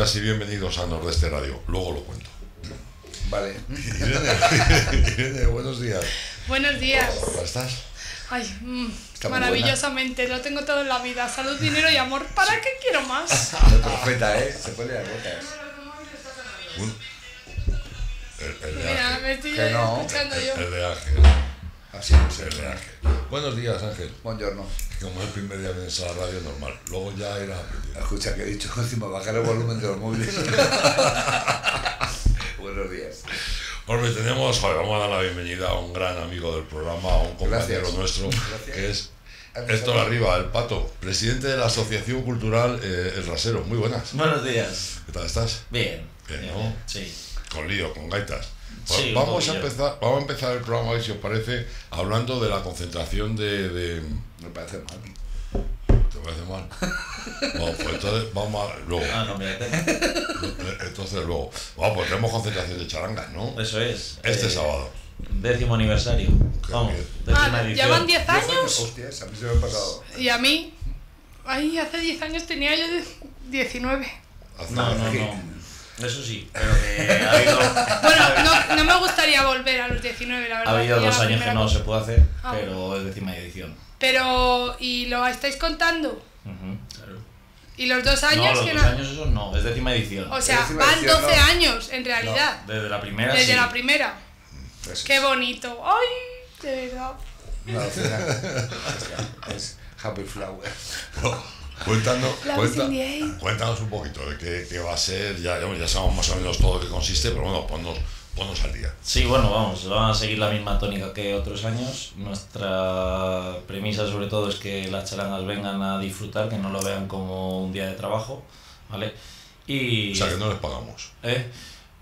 días y bienvenidos a Nordeste Radio. Luego lo cuento. Vale. Irene, Irene, buenos días. Buenos días. ¿Cómo estás? Ay, mm, Está muy maravillosamente, lo tengo todo en la vida. Salud, dinero y amor. ¿Para qué quiero más? El profeta, ¿eh? Se pone las botas. El, el Mira, me estoy Que no. escuchando El, yo. el de Ángel. Así es. Ángel. Buenos días, Ángel. Buongiorno. Como es el primer día vienes a la radio normal. Luego ya era aprendido. Escucha que he dicho encima bajar el volumen de los móviles. Buenos días. Hombre, tenemos, joder, vamos a dar la bienvenida a un gran amigo del programa, a un compañero Gracias. nuestro, Gracias. que es Héctor Arriba, el Pato, presidente de la Asociación Cultural eh, El Rasero. Muy buenas. Buenos días. ¿Qué tal estás? Bien. Bien, bien, ¿no? bien, Sí. Con lío, con gaitas. Pues Sí, vamos, a empezar, vamos a empezar el programa, a ver si os parece, hablando de la concentración de... de Me parece mal. ¿Te parece mal? Bueno, pues entonces vamos a... Luego. Ah, no, mírate. Entonces luego. Bueno, pues tenemos concentración de charangas, ¿no? Eso es. Este Eh, sábado. Décimo aniversario. Qué Vamos, Ah. ¿ya van 10 Diez años? Hostias, a mí se me ha pasado. Y a mí, ay, hace 10 años tenía yo 19. Hace- No, no, no. Eso sí, pero que ha habido, Bueno, no, no me gustaría volver a los 19, la ha verdad. habido y a dos años que no se puede hacer, Ah, pero es décima edición. Pero, ¿y lo estáis contando? Ujú, claro. ¿Y los dos No, años los que dos no? años eso no, es décima edición. O sea, van edición, 12 no. años en realidad. Desde la primera Desde sí. la primera. Pues, Qué bonito. Ay, de verdad. Una docena. Es Happy Flower. Cuéntanos, air. cuéntanos un poquito de qué, qué va a ser, ya, ya sabemos más o menos todo lo que consiste, pero bueno, ponnos, ponnos al día. Sí, bueno, vamos, van a seguir la misma tónica que otros años. Nuestra premisa sobre todo es que las charangas vengan a disfrutar, que no lo vean como un día de trabajo, ¿vale? Y... O sea, que no les pagamos. ¿Eh?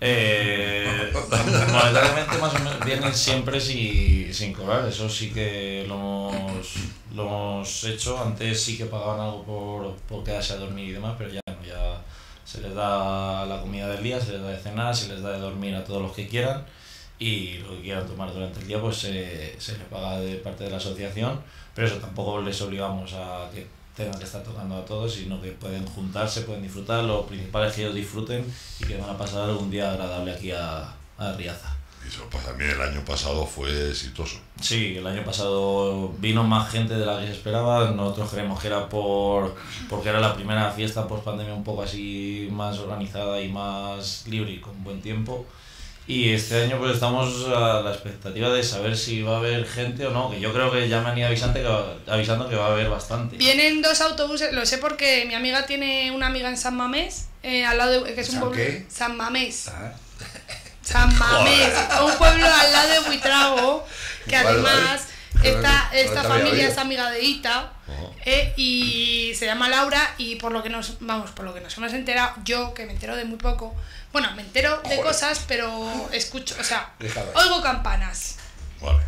Eh, monetariamente más o menos vienen siempre si- sin cobrar, eso sí que lo hemos, lo hemos hecho, antes sí que pagaban algo por, por quedarse a dormir y demás, pero ya no, ya se les da la comida del día, se les da de cenar, se les da de dormir a todos los que quieran y lo que quieran tomar durante el día pues se, se les paga de parte de la asociación, pero eso tampoco les obligamos a que tengan que estar tocando a todos, sino que pueden juntarse, pueden disfrutar, lo principal es que ellos disfruten y que van a pasar un día agradable aquí a, a Riaza. Y eso pues también el año pasado fue exitoso. Sí, el año pasado vino más gente de la que se esperaba. Nosotros creemos que era por porque era la primera fiesta post pandemia un poco así más organizada y más libre y con buen tiempo. Y este año pues estamos a la expectativa de saber si va a haber gente o no, que yo creo que ya me han ido avisando que va, avisando que va a haber bastante. Vienen dos autobuses, lo sé porque mi amiga tiene una amiga en San Mamés, eh, al lado de, que es un ¿San pueblo. qué? San Mamés. Ah, San Mamés, un pueblo al lado de Buitrago, que Vale, además vale. esta, esta familia es amiga de Ita. Ajá. eh, y se llama Laura y por lo que nos vamos por lo que nos hemos enterado yo que me entero de muy poco bueno me entero de Joder. cosas pero escucho o sea oigo campanas Vale.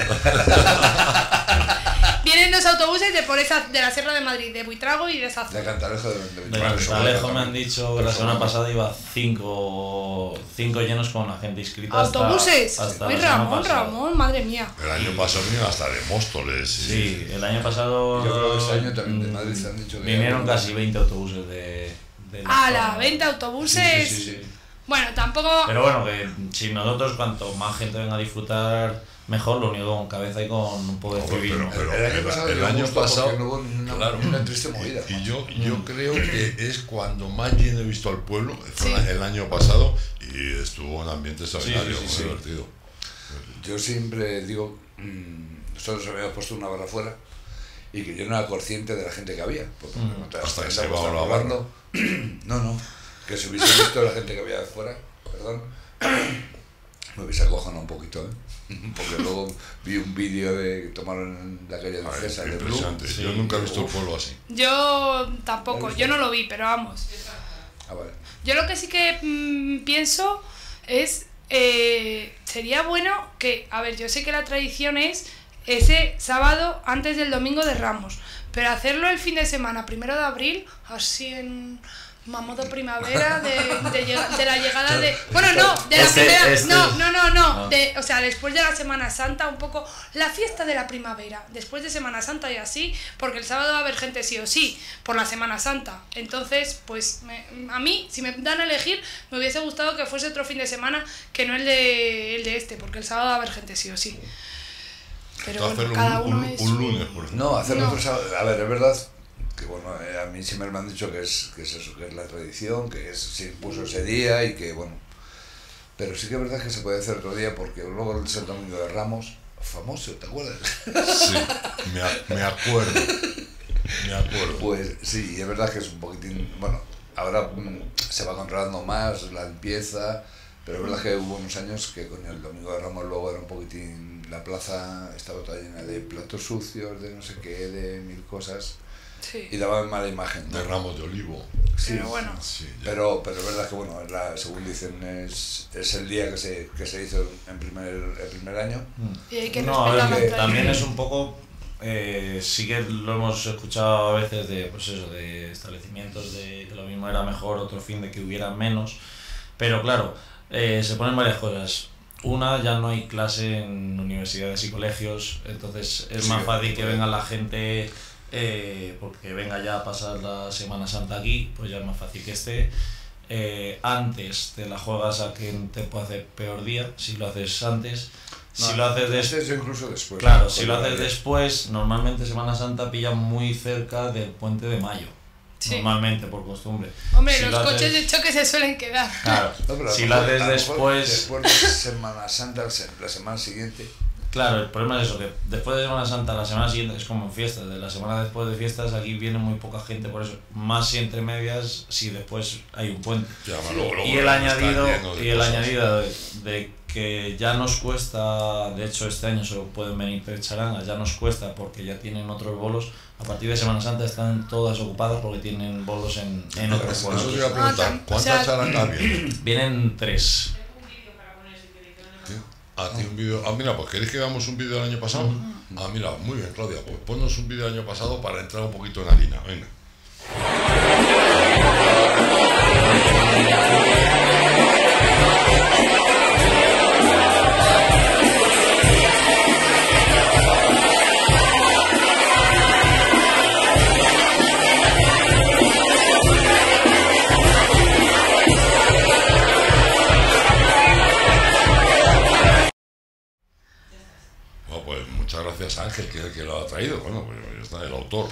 vienen dos autobuses de por esa de la Sierra de Madrid de Buitrago y de Sazo de Cantalejo de, de, De Cantalejo me han dicho que la semana pasada iba cinco, cinco llenos con la gente inscrita. hasta- autobuses hasta la semana Ramón pasada. Ramón madre mía El año pasado vinieron hasta de Móstoles. y- Sí, el año pasado. Yo creo que este año también de Madrid se han dicho que- Vinieron casi 20 autobuses de. De a la zona. 20 autobuses Sí, sí, sí, sí. bueno tampoco Pero bueno, que si nosotros, cuanto más gente venga a disfrutar, mejor, lo único con cabeza y con un poco de Joder, civismo. pero- el, el año pasado el año no hubo una, claro. una triste movida. Y yo, yo Mm. creo que es cuando más lleno he visto al pueblo, fue Sí. el año pasado, y estuvo un ambiente extraordinario, sí, muy sí. divertido. Yo siempre digo, mm, nosotros habíamos puesto una barra afuera y que yo no era consciente de la gente que había. Porque Mm. Hasta que se estás hablando. No, no, que si hubiese visto la gente que había afuera, perdón, me hubiese acojonado un poquito, ¿eh? Porque luego vi un vídeo de que tomaron en la calle de A ver, César, de Blue. impresionante. Sí. Yo nunca he visto el Uf. pueblo así. yo tampoco yo no lo vi pero vamos Ah, vale. Yo lo que sí que mm, pienso es, eh, sería bueno que, a ver, yo sé que la tradición es ese sábado antes del domingo de Ramos, pero hacerlo el fin de semana, primero de abril, así en más modo primavera de, de, de la llegada de bueno no de la Este- primera este- no no no no Ah. de, o sea después de la Semana Santa un poco la fiesta de la primavera después de Semana Santa y así porque el sábado va a haber gente sí o sí por la Semana Santa. Entonces pues me- a mí si me dan a elegir me hubiese gustado que fuese otro fin de semana que no el de el de este porque el sábado va a haber gente sí o sí pero bueno, cada un, uno un- es un lunes, por ejemplo. No, hacerlo No. otro sábado. A ver, es verdad que bueno, eh, a mí siempre me han dicho que es, que es eso, que es la tradición, que es, se impuso ese día y que bueno. Pero sí que es verdad que se puede hacer otro día porque luego es el domingo de Ramos, famoso, ¿te acuerdas? Sí, me, a- me acuerdo. Me acuerdo. Pues sí, y es verdad que es un poquitín, bueno, ahora mm, se va controlando más la limpieza, pero es verdad que hubo unos años que con el Domingo de Ramos luego era un poquitín, la plaza estaba toda llena de platos sucios, de no sé qué, de mil cosas, sí y daba mala imagen. ¿no? De ramos de olivo. Sí, pero bueno Sí, pero, pero es verdad que, bueno, la- según dicen, es, es el día que se, que se hizo en primer, el primer año. y hay que No, a ver, también es un poco, eh, sí que lo hemos escuchado a veces de, pues eso, de establecimientos de que lo mismo era mejor, otro fin de que hubiera menos, pero claro, eh, se ponen varias cosas. Una, ya no hay clase en universidades y colegios, entonces es Sí, más fácil que venga la gente, eh, porque venga ya a pasar la Semana Santa aquí, pues ya es más fácil que esté. Eh, antes te la juegas a quien te puede hacer peor día, si lo haces antes. si lo haces incluso después. Claro, si lo haces después, normalmente Semana Santa pilla muy cerca del puente de mayo. Sí. Normalmente, por costumbre. Hombre, Si los haces- coches de choque se suelen quedar. Claro, No, pero a si lo haces después. Después de Semana Santa, la semana siguiente. Claro, el problema es eso, que después de Semana Santa, la semana siguiente es como en fiestas. De la semana después de fiestas, aquí viene muy poca gente, por eso. Más si entre medias, si después hay un puente. Ya, además, luego- luego y el añadido y el cosas. añadido de, de que ya nos cuesta de hecho este año solo pueden venir tres charangas ya nos cuesta porque ya tienen otros bolos a partir de Semana Santa están todas ocupadas porque tienen bolos en, en otros Eso pueblos te iba a Ah, preguntar, o ¿cuántas sea- charangas vienen? vienen tres Ah, tiene un vídeo. Ah, mira, pues ¿queréis que veamos un vídeo del año pasado? Ah, mira, muy bien, Claudia. Pues ponnos un vídeo del año pasado para entrar un poquito en harina. Venga. Gracias a Ángel, que es el que lo ha traído. Bueno, pues ya está, el autor.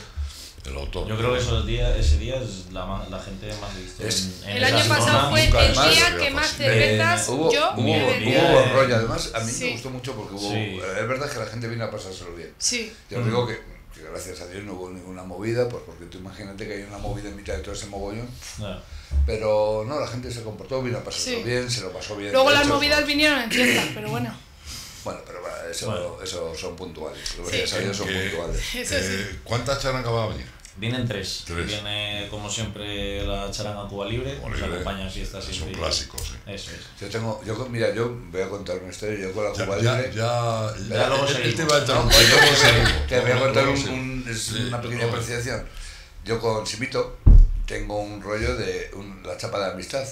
El autor. yo creo que esos días, ese día es la, la gente más visto Es- en, en El año zona. pasado fue nunca el además día que más cervezas Hubo, yo hubo, hubo bien. rollo, además a mí Sí. me gustó mucho porque hubo, Sí. es verdad que la gente vino a pasárselo bien. Sí. Yo os digo que, que gracias a Dios no hubo ninguna movida, pues porque tú imagínate que hay una movida en mitad de todo ese mogollón, Ya. pero no, la gente se comportó, vino a pasárselo Sí. bien, se lo pasó bien. Luego las hecho, movidas pues, vinieron en fiestas, pero bueno. Bueno, pero bueno, eso, Bueno. eso son puntuales, Sí. a Dios son Que- puntuales. Eso sí. Eh, ¿Cuántas charangas va a venir? Vienen tres. Tres. Viene, como siempre, la charanga Cuba Libre. Cuba que Libre. acompaña fiestas Son siempre. clásicos, ¿eh? Eso es. Yo tengo, yo, con- mira, yo voy a contar una historia, yo con la Ya, Cuba ya, Libre, ya, Ya luego él- él seguimos. te va a No, interrumpir, pues yo luego seguimos. que voy a contar un, un- es Sí, una pequeña apreciación. Yo con Simito tengo un rollo de un- la chapa de amistad.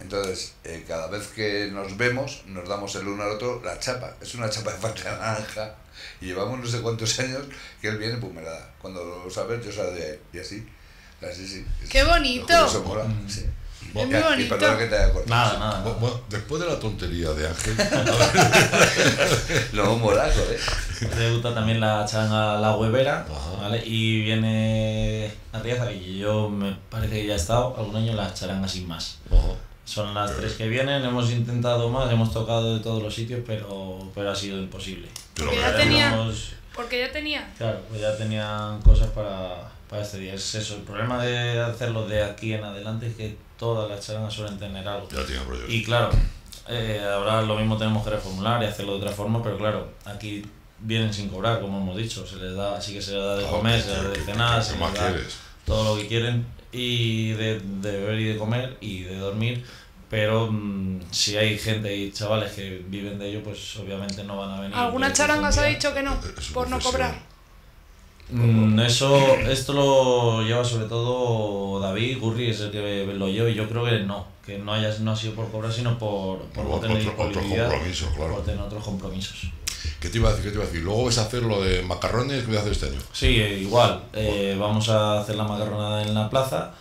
Entonces, eh, cada vez que nos vemos, nos damos el uno al otro la chapa. Es una chapa de parte naranja. Y llevamos no sé cuántos años que él viene, pues me la da. Cuando lo sabes, yo salgo de ahí. Y así. Así, sí. ¡Qué bonito! curioso mola, sí. Es muy Ya, Y bonito. perdona que te haya cortado. Nada, nada. Bu- nada. Bueno, después de la tontería de Ángel, No, mola, joder. Debuta también la charanga La Huevera. Y viene Arriaza, y yo me parece que ya he estado algún año en la charanga sin más. Son las tres que vienen, hemos intentado más, hemos tocado de todos los sitios, pero, pero ha sido imposible. pero Porque ya tenía- Hemos- Porque ya tenía. Claro, pues ya tenían cosas para, para este día. Es eso, el problema de hacerlo de aquí en adelante es que todas las charangas suelen tener algo. ya tiene. Y claro, eh, ahora lo mismo tenemos que reformular y hacerlo de otra forma, pero claro, aquí vienen sin cobrar, como hemos dicho, se les da, así que se les da de Ah, comer, ¿qué- se les da de cenar, qué se más les da quieres? Todo lo que quieren y de, de beber y de comer y de dormir, pero mm, si hay gente y chavales que viven de ello, pues obviamente no van a venir. ¿Alguna charanga se ha dicho que no? Es su Por no cobrar. Mm, eso, esto lo lleva sobre todo David, Gurri es el que lo lleva y yo creo que no, que no, haya, no ha sido por cobrar, sino por, por no Otro- tener otro- otros disponibilidad, compromisos, claro. por tener otros compromisos. ¿Qué te iba a decir? ¿Qué te iba a decir? Luego vas a hacer lo de macarrones, ¿qué voy a hacer este año? Sí, igual, eh, vamos a hacer la macarronada en la plaza,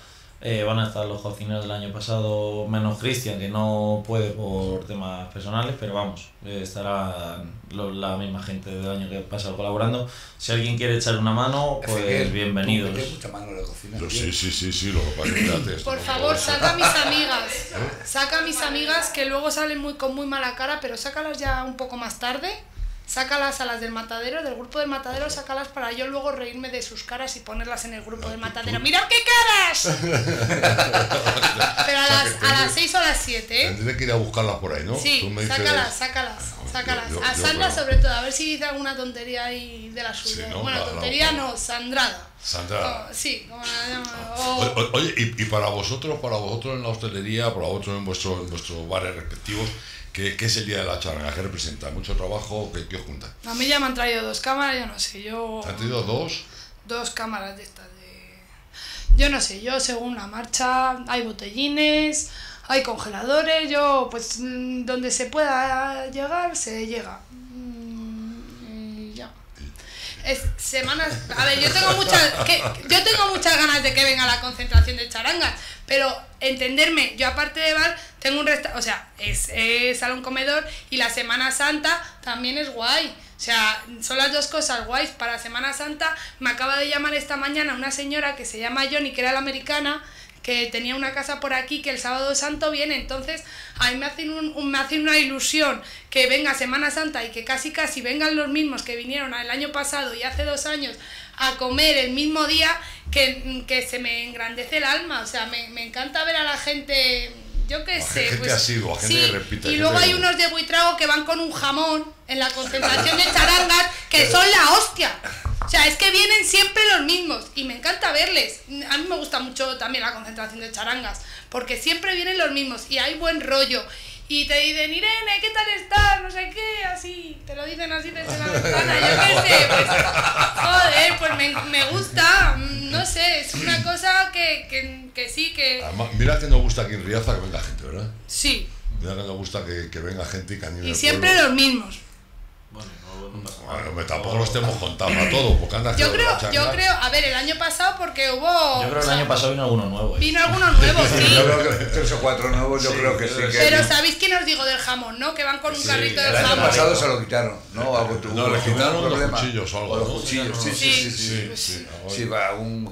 eh, van a estar los cocineros del año pasado, menos Cristian, que no puede por temas personales, pero vamos, eh, estará lo- la misma gente del año que ha pasado colaborando. Si alguien quiere echar una mano, pues Ezequiel, bienvenidos. mucha mano la cocina. Yo, sí, sí, sí, sí, lo que que Por favor, saca a mis amigas. Saca a mis amigas que luego salen muy con muy mala cara, pero sácalas ya un poco más tarde. Sácalas a las del matadero, del grupo del matadero, sácalas para yo luego reírme de sus caras y ponerlas en el grupo del matadero. ¡Mira qué caras! Pero a las, a las 6 o a las 7, ¿eh? Tendré que ir a buscarlas por ahí, ¿no? Sí, Tú me dices- sácalas, sácalas, yo- sácalas. yo- A Sandra creo. sobre todo, a ver si dice alguna tontería ahí de la suya. ¿no? Bueno, La- la- tontería no, Sandrada. Sandra. Oh, sí, como la Oye, y, y para vosotros, para vosotros en la hostelería, para vosotros en, vuestro, en vuestros bares respectivos, ¿qué, qué es el día de la charanga? ¿Qué representa? ¿Mucho trabajo? ¿Qué, qué os junta? A mí ya me han traído dos cámaras, yo no sé, yo... ¿Te han tenido dos? Dos cámaras de estas de... Yo no sé, yo según la marcha hay botellines, hay congeladores, yo pues mm, donde se pueda llegar, se llega. Mm, y ya. Es semanas... A ver, yo tengo muchas... que- yo tengo muchas ganas de que venga la concentración de charangas, pero entenderme, yo aparte de bar, tengo un restaurante, o sea, es, es salón comedor y la Semana Santa también es guay. O sea, son las dos cosas guays. Para Semana Santa me acaba de llamar esta mañana una señora que se llama Johnny, que era la americana, que tenía una casa por aquí, que el sábado santo viene. Entonces, a mí me hace, un, me una ilusión que venga Semana Santa y que casi casi vengan los mismos que vinieron el año pasado y hace dos años a comer el mismo día, que, que se me engrandece el alma. O sea, me, me encanta ver a la gente... Yo qué sé, gente pues, asidua, gente sí, que repite, y luego que- hay unos de buitrago que van con un jamón en la concentración de charangas que son la hostia. O sea, es que vienen siempre los mismos y me encanta verles. A mí me gusta mucho también la concentración de charangas porque siempre vienen los mismos y hay buen rollo. Y te dicen, Irene, ¿qué tal estás? No sé qué, así. Te lo dicen así desde la ventana. Yo qué sé, pues. Joder, pues me, me gusta. mm, No sé, es una cosa que, que, que sí, que. Además, mira que nos gusta aquí en Riaza que venga gente, ¿verdad? Sí. Mira que nos gusta que, que venga gente y que anime Y siempre pueblo. los mismos. Bueno, no, no pasa nada. Bueno, me- tampoco lo estemos contando a todos, porque anda Yo creo, yo creo, a ver, el año pasado porque hubo. Yo creo que el sea, año pasado vino alguno nuevo. eh. Vino algunos nuevos, sí. Yo creo que tres o cuatro nuevos, yo Sí, creo que sí. pero Que. ¿sabéis quién os digo del jamón, no? Que van con un Sí, carrito el de año jamón. pasado se lo quitaron, ¿no? Algo tuvo No, le quitaron los problema. cuchillos o algo, los ¿no? cuchillos, sí, sí, sí. sí, Sí, sí. sí. Sí, va, un...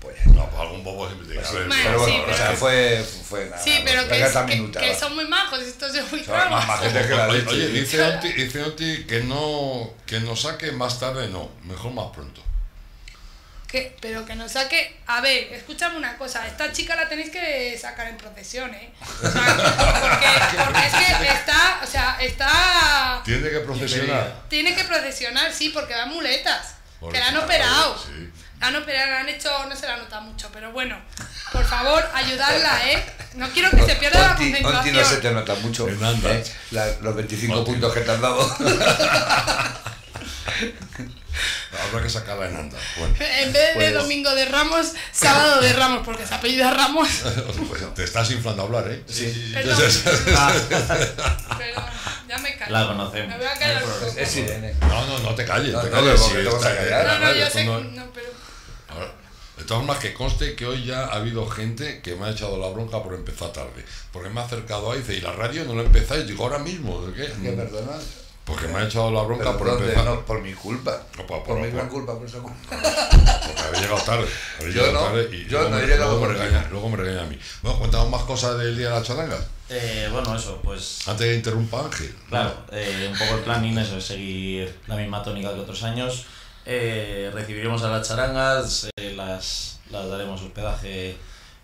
Pues, No, pues algún bobo siempre tiene que haber. Bueno, pero bueno, sí, o pero- sea, fue, fue nada. Sí, pero que, es- minuta, son muy majos estos de muy Son más majos que la leche. oye, dice Oti, dice Oti que no que nos saque más tarde, no, mejor más pronto. Que, pero que nos saque. A ver, escúchame una cosa. Esta chica la tenéis que sacar en procesión, ¿eh? O sea, porque, porque es que está. O sea, está. Tiene que procesionar. Tiene que procesionar, sí, porque va en muletas. Por que la han operado. sí. La han operado, la han hecho, no se la nota mucho, pero bueno, por favor, ayudarla, ¿eh? No quiero que se pierda la Onti, Onti concentración. no se te nota mucho. Fernanda. ¿eh? La- los 25 Onti. puntos que te han dado. Habrá que sacarla en anda. Bueno, En vez de Pues- domingo de Ramos, sábado de Ramos, porque se apellida Ramos. pues te estás inflando a hablar, ¿eh? Sí. Perdón, Ah, perdón, ya me callo. La conocemos. Me voy a callar. Es Irene. No, no, no te calles, No, te no, calles. porque sí, te vas a está- callar. No, no, yo sé. no- No, pero. De todas formas, que conste que hoy ya ha habido gente que me ha echado la bronca por empezar tarde. Porque me ha acercado ahí y dice, ¿y la radio no la empezáis? Digo, ahora mismo. ¿de qué? ¿Qué perdona? Porque me ha echado la bronca por ¿dónde? empezar. No, por mi culpa. No, por- Por, por- mi gran culpa, por esa culpa. Porque habéis llegado tarde. habéis Yo llegado no, tarde y yo luego no me- he llegado luego me, regaña, luego me regaña a mí. Bueno, cuéntanos más cosas del día de la charanga. eh, bueno, eso, pues. Antes de que interrumpa Ángel. Claro, eh, un poco el planning eso es seguir la misma tónica que otros años. Eh, recibiremos a las charangas, eh, las, las daremos hospedaje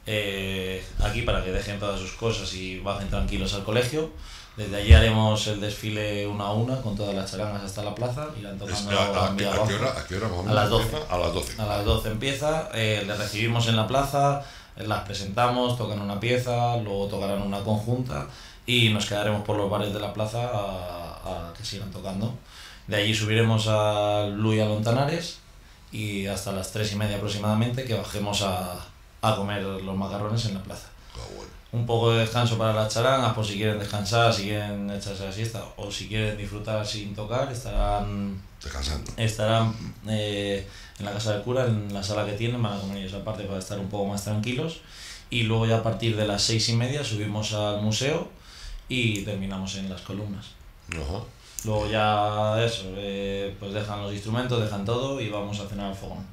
eh, aquí para que dejen todas sus cosas y bajen tranquilos al colegio. Desde allí haremos el desfile una a una con todas las charangas hasta la plaza. Irán Es- tocando ¿A, a- vía a qué hora? ¿A qué hora o A las 12. empieza? A las 12. A las 12 empieza, eh, les recibimos en la plaza, las presentamos, tocan una pieza, luego tocarán una conjunta y nos quedaremos por los bares de la plaza a, a que sigan tocando. De allí subiremos a Luis a Lontanares y hasta las 3 y media aproximadamente que bajemos a, a comer los macarrones en la plaza. Ah, bueno. Un poco de descanso para las charangas, por si quieren descansar, si quieren echarse la siesta o si quieren disfrutar sin tocar, estarán Descansando. estarán eh, en la casa del cura, en la sala que tienen, van a comer ellos aparte para estar un poco más tranquilos. Y luego ya a partir de las seis y media subimos al museo y terminamos en las columnas. Ajá. Luego ya eso, eh, pues dejan los instrumentos, dejan todo y vamos a cenar al fogón.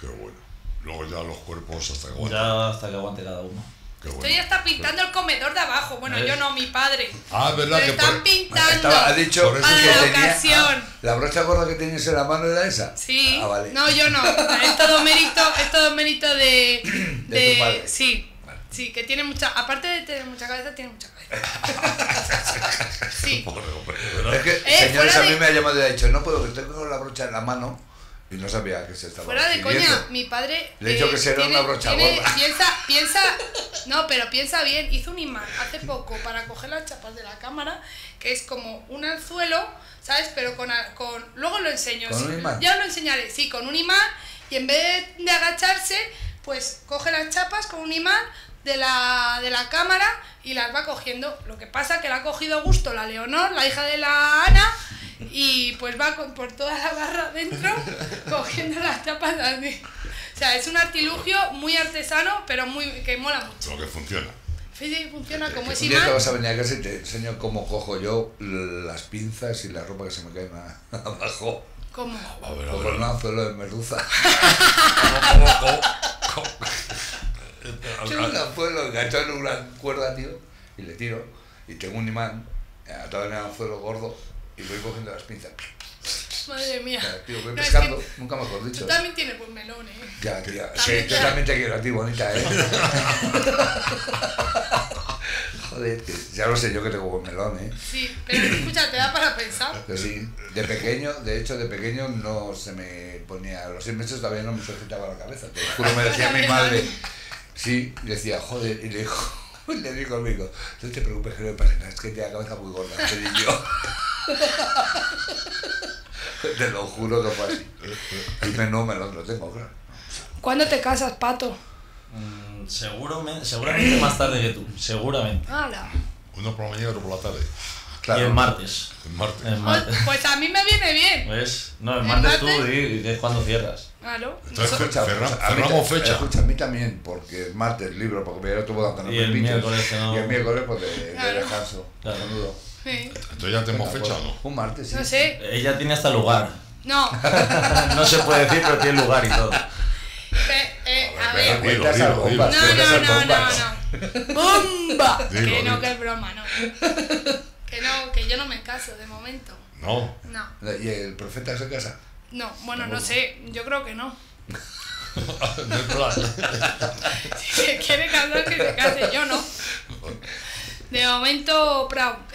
Qué bueno. Luego ya los cuerpos hasta que aguanten. Ya hasta que aguante cada uno. Qué bueno. Estoy hasta pintando el comedor de abajo. Bueno, ¿Ves? yo no, mi padre. Ah, es verdad Lo que están por- pintando. Estaba- ha dicho Por eso Para es la tenía- ocasión. ah, la brocha gorda que tenías en la mano era esa. Sí. Ah, vale. No, yo no. Es todo mérito, es todo mérito de. De de tu padre. sí. Vale. Sí, que tiene mucha. Aparte de tener mucha cabeza, tiene mucha cabeza. Sí. Pobre hombre, ¿verdad? Es que, Eh, señores, a mí de- me ha llamado y ha dicho, no puedo, que tengo la brocha en la mano y no sabía que se estaba Fuera de coña, mi padre. Le he dicho que será una brocha gorda. Piensa, piensa. No, pero piensa bien. Hizo un imán hace poco para coger las chapas de la cámara, que es como un anzuelo, ¿sabes? Pero con. con luego lo enseño. ¿Con sí, un imán? Ya lo enseñaré. Sí, con un imán. Y en vez de agacharse, pues coge las chapas con un imán de la, de la cámara y las va cogiendo. Lo que pasa que la ha cogido a gusto la Leonor, la hija de la Ana, y pues va con- por toda la barra dentro cogiendo las chapas así. O sea, es un artilugio muy artesano, pero muy que mola mucho. Lo que funciona. Sí, sí, funciona como es un día te imán. vas a venir a casa y te enseño cómo cojo yo las pinzas y la ropa que se me cae abajo. Como. A ver, a Con ver. un anzuelo de merluza. ¿Cómo, cómo, cómo? Tengo un anzuelo enganchado en una cuerda, tío, y le tiro. Y tengo un imán atado en el anzuelo gordo y voy cogiendo las pinzas. Madre mía. Ya, tío, voy No, es pescando, que nunca mejor tú dicho. también tienes buen melón, ¿eh? Ya, tía. También Sí, yo también te quiero a ti, bonita, ¿eh? Joder, que ya lo sé yo que tengo buen melón, ¿eh? Sí, pero escucha, te da para pensar. Pero sí, de pequeño, de hecho de pequeño no se me ponía, a los seis meses todavía no me sujetaba la cabeza, te juro, me decía mi madre, sí, decía, joder, y le dijo, le dijo conmigo, no te preocupes que no me pasa nada, es que tiene la cabeza muy gorda, te digo yo. Te lo juro que fue así. Y me, no me lo, lo tengo, claro. ¿Cuándo te casas, pato? Mm, seguramente, seguramente más tarde que tú, seguramente. ¡Hala! Uno por la mañana y otro por la tarde. Claro. Y el martes. El martes. El Pues, martes. pues a mí me viene bien. ¿Ves? No, el ¿El martes tú martes? y, y es cuando cierras. Claro. Entonces, Escucha, cerra- pues, a mí cerramos fecha. Escucha, a mí también, porque es martes libro, porque me tuvo dando Y el miércoles no- Y el miércoles, pues de, de descanso. Claro. Sí. Entonces ya tenemos Venga, fecha pues, o no. Un martes, sí. No sé. Ella tiene hasta lugar. No. no se puede decir, pero tiene lugar y todo. Eh, eh, a ver. dilo, Cuentas dilo, al dilo. bombas, No, no, no, no, no. ¡Bomba! Dilo, Que no, dilo. que es broma, no. Que no, que yo no me caso de momento. No. No. ¿Y el profeta se casa? No, bueno, no sé. Yo creo que no. No hay plan. Si se quiere casar, que se case. Yo no. De momento.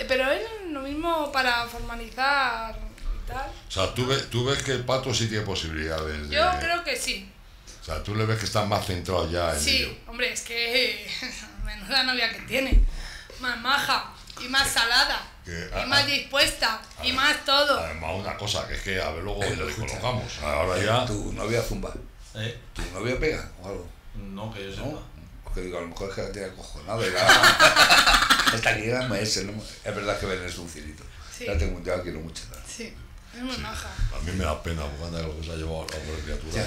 Pero es lo mismo para formalizar y tal. O sea, tú ves, tú ves que el pato sí tiene posibilidades. de- Yo creo que sí. O sea, tú le ves que está más centrado ya en ello. Sí, hombre, es que menuda novia que tiene. Más maja y más salada. Que, y a- más a- dispuesta. Y más todo. Además, una cosa, que es que a ver luego le escucha. colocamos. Ahora ya. ¿Tu novia zumba? ¿Eh? ¿Tu novia pega o algo? No, que yo sepa. ¿No? Porque digo, a lo mejor es que la tiene acojonada. Esta aquí era maestra, ¿no? Es verdad que Ben es un cielito. Sí. La tengo, yo la quiero mucho. ¿no? Sí, es muy maja. A mí me da pena porque anda lo que se ha llevado a la pobre criatura.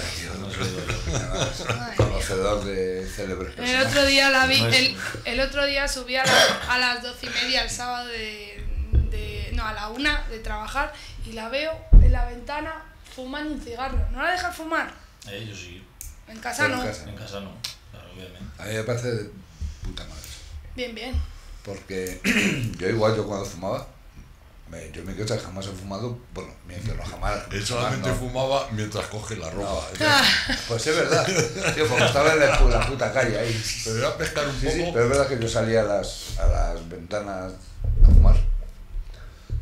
Conocedor de célebres El otro día la vi, el, el otro día subí a, la- a las doce y media el sábado de, de- no, a la una de trabajar y la veo en la ventana fumando un cigarro. ¿No la dejas fumar? Eh, yo sí. En casa Pero en no. casa. En casa no. Claro, obviamente. A mí me parece de puta madre. Bien, bien. Porque yo igual, yo cuando fumaba, yo en mi casa jamás he fumado, bueno, mientras no jamás. Él solamente jamás no. fumaba mientras coge la ropa. Pues es verdad, tío, porque estaba en la, pu- la puta calle ahí. Pero era pescar un Sí, poco. sí, pero es verdad que yo salía a las, a las ventanas a fumar.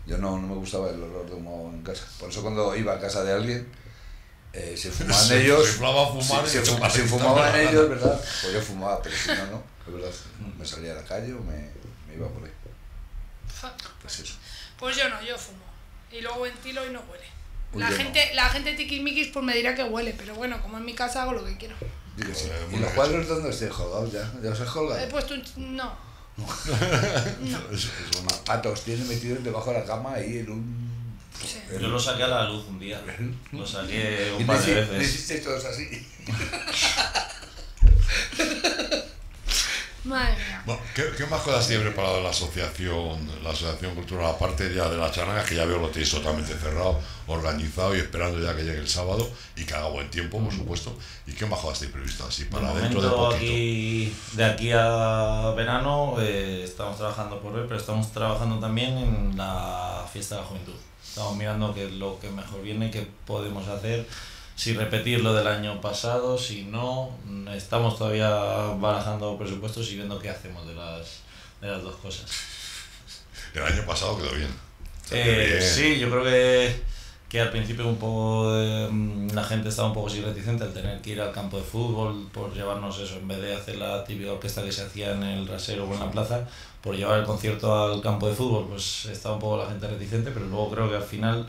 Yo no, no me gustaba el olor de humo en casa. Por eso cuando iba a casa de alguien, eh, si fumaban Se- ellos... se inflaba a fumar si, y si si fumaban ellos, ¿verdad? Pues yo fumaba, pero si no, no. Es verdad, me salía a la calle o me, me iba por ahí. Pues eso. Pues yo no, yo fumo. Y luego ventilo y no huele. Muy La gente, la gente tiquismiquis pues me dirá que huele, pero bueno, como en mi casa hago lo que quiero. Que sí. Eh, ¿Y los cuadros dónde estoy colgados ya? ¿Ya los he He colgado? puesto un... no. No. Patos, tienen metidos debajo de la cama ahí en un... Sí. Yo lo saqué a la luz un día. Lo saqué un par de veces. hicisteis todos así. Madre mía. Bueno, ¿qué, qué más cosas tiene preparado la asociación, la asociación cultural, aparte ya de las charanga, que ya veo lo tenéis totalmente cerrado, organizado y esperando ya que llegue el sábado y que haga buen tiempo, por supuesto? ¿Y qué más cosas tenéis previsto así De para dentro de poquito? aquí, de aquí a verano eh, estamos trabajando por ver, pero estamos trabajando también en la fiesta de la juventud. Estamos mirando qué es lo que mejor viene, qué podemos hacer, si repetir lo del año pasado, si no, estamos todavía barajando presupuestos y viendo qué hacemos de las, de las dos cosas. El año pasado quedó bien. Eh, bien. sí, yo creo que, que al principio un poco de, mm, la gente estaba un poco así reticente al tener que ir al campo de fútbol por llevarnos eso, en vez de hacer la típica orquesta que se hacía en el rasero o en la plaza, por llevar el concierto al campo de fútbol, pues estaba un poco la gente reticente, pero luego creo que al final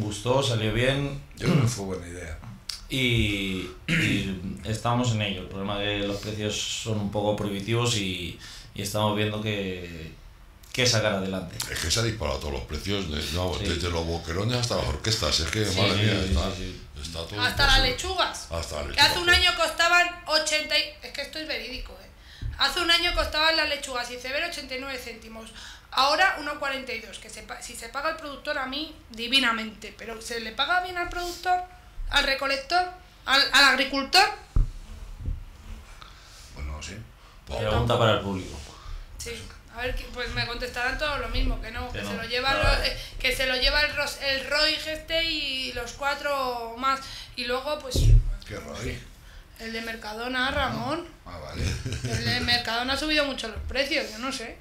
gustó, salió bien Yo creo que fue buena idea. y, y estamos en ello. El problema es que los precios son un poco prohibitivos y, y estamos viendo que, que sacar adelante. Es que se ha disparado todos los precios, de- no, Sí. desde los boquerones hasta las orquestas. Es que, Sí, madre mía, sí, está, sí, está todo. Hasta las lechugas. Hasta las Que hace un lechugas. año costaban 80 y... Es que esto es verídico, ¿eh? Hace un año costaban las lechugas iceberg 89 céntimos. Ahora 1,42. Que se pa- si se paga el productor a mí, divinamente. Pero ¿se le paga bien al productor? ¿Al recolector? ¿Al, al agricultor? Bueno, sí. Pregunta para el público. Sí. A ver, pues me contestarán todos lo mismo, que no, Que que, no. se lo lleva, eh, que se lo lleva el, Ros- el Roy este y los cuatro más. Y luego, pues, Qué rollo. el de Mercadona, Ramón. Ah, vale. El de Mercadona ha subido mucho los precios, yo no sé.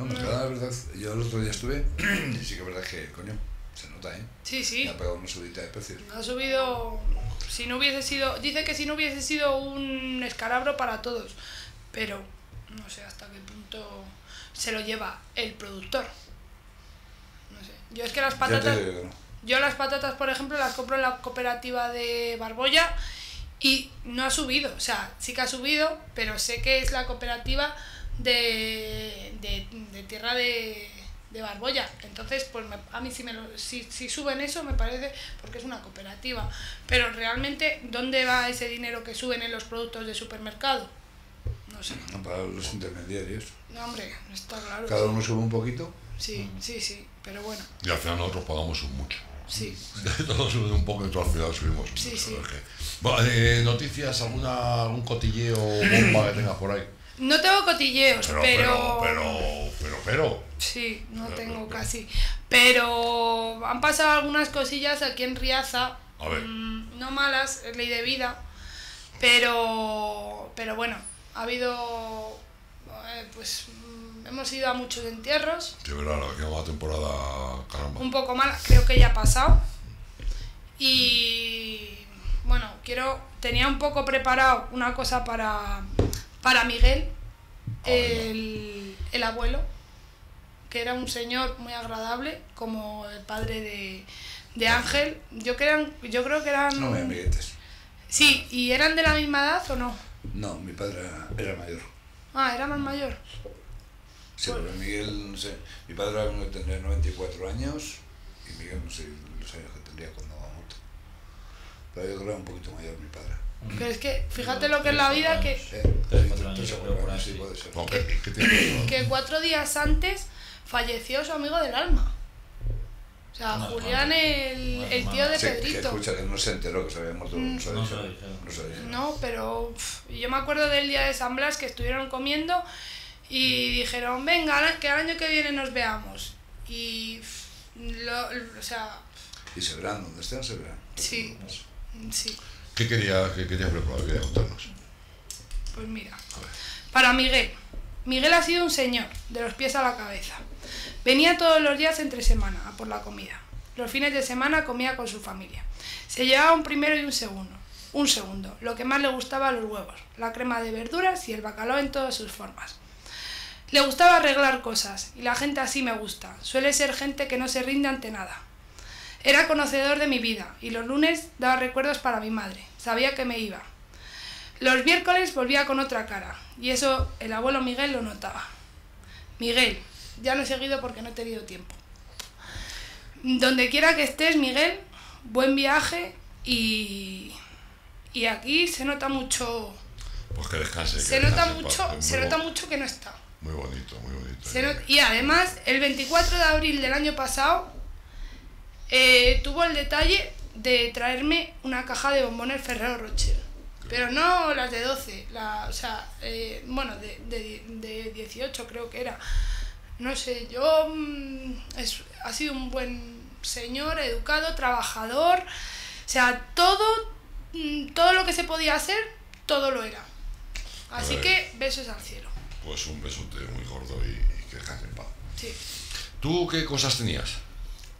No, me la verdad, yo el otro día estuve y sí que es verdad que, coño, se nota, ¿eh? Sí, sí. Me ha pegado una subidita de precios. Ha subido. Si no hubiese sido. Dice que si no hubiese sido un escalabro para todos. Pero no sé hasta qué punto se lo lleva el productor. No sé. Yo es que las patatas. Yo las patatas, por ejemplo, las compro en la cooperativa de Barbolla y no ha subido. O sea, sí que ha subido, pero sé que es la cooperativa de, de, de tierra de, de Barbolla. Entonces, pues me- a mí si, me lo- si, si suben eso me parece porque es una cooperativa. Pero realmente, ¿dónde va ese dinero que suben en los productos de supermercado? No sé. No, para los intermediarios. No, hombre, está claro. Cada uno sube un poquito. Sí, sí, sí. Pero bueno, Y al final nosotros pagamos un mucho. sí. Todos suben un poco y todos al final subimos un Sí, sí. Bueno, eh, noticias, alguna, algún cotilleo o bomba que tengas por ahí. No tengo cotilleos, Pero, pero... pero, pero, pero. Sí, no Pero, tengo pero- casi. Pero han pasado algunas cosillas aquí en Riaza. A ver. mm, no malas, es ley de vida. Pero, pero bueno, ha habido. eh, pues mm, hemos ido a muchos entierros. De verdad, la que nueva temporada, caramba. Un poco mala, creo que ya ha pasado. Y bueno, quiero. Tenía un poco preparado una cosa para, para Miguel, el, el abuelo, que era un señor muy agradable, como el padre de, de Ángel. Yo, que eran, yo creo que eran. No, amiguetes. Sí, ¿y eran de la misma edad o no? No, mi padre era, era mayor. Ah, era más mayor. Sí, pero Miguel, no sé, mi padre tendría 94 años y Miguel no sé los años que tendría cuando ha muerto. Pero yo creo que era un poquito mayor mi padre. Pero es que fíjate lo que es la vida, que, que cuatro días antes falleció su amigo del alma. O sea, Una Julián, el, el tío de Sí, que Pedrito. escucha que no se enteró que se había muerto, no se No se. No. No, pero yo me acuerdo del día de San Blas que estuvieron comiendo y dijeron, venga, que al año que viene nos veamos. Y, lo, o sea, Y se verán, donde estén se verán. sí, sí. ¿Qué quería, qué querías preparar? ¿Qué querías contarnos? Pues mira, para Miguel. Miguel ha sido un señor, de los pies a la cabeza. Venía todos los días entre semana a por la comida. Los fines de semana comía con su familia. Se llevaba un primero y un segundo. Un segundo, lo que más le gustaba los huevos, la crema de verduras y el bacalao en todas sus formas. Le gustaba arreglar cosas, y la gente así me gusta. Suele ser gente que no se rinde ante nada. Era conocedor de mi vida y los lunes daba recuerdos para mi madre. Sabía que me iba. Los miércoles volvía con otra cara y eso el abuelo Miguel lo notaba. Miguel, ya no he seguido porque no he tenido tiempo. Donde quiera que estés, Miguel, buen viaje y, y aquí se nota mucho Pues que descanse. que se nota descanse mucho se nota mucho que no está. Muy bonito, muy bonito. Se not- y además, el 24 de abril del año pasado, eh, tuvo el detalle de traerme una caja de bombones Ferrero Rocher. Pero no las de 12, la, o sea, eh, bueno, de, de, de 18 creo que era. No sé, yo. mm, es- ha sido un buen señor, educado, trabajador. O sea, todo, mm, todo lo que se podía hacer, todo lo era. Así ver. que besos al cielo. Pues un besote muy gordo y, y que descanse en paz. Sí. ¿Tú qué cosas tenías?